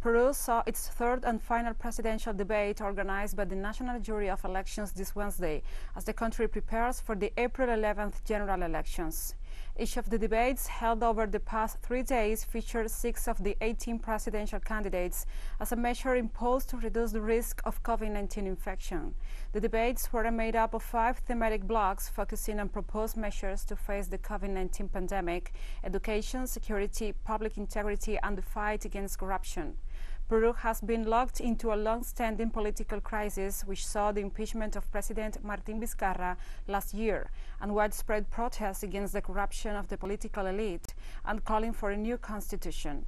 Peru saw its third and final presidential debate organized by the National Jury of Elections this Wednesday as the country prepares for the April 11th general elections. Each of the debates held over the past three days featured six of the 18 presidential candidates as a measure imposed to reduce the risk of COVID-19 infection. The debates were made up of five thematic blocks focusing on proposed measures to face the COVID-19 pandemic, education, security, public integrity, and the fight against corruption. Peru has been locked into a long-standing political crisis which saw the impeachment of President Martin Vizcarra last year and widespread protests against the corruption of the political elite and calling for a new constitution.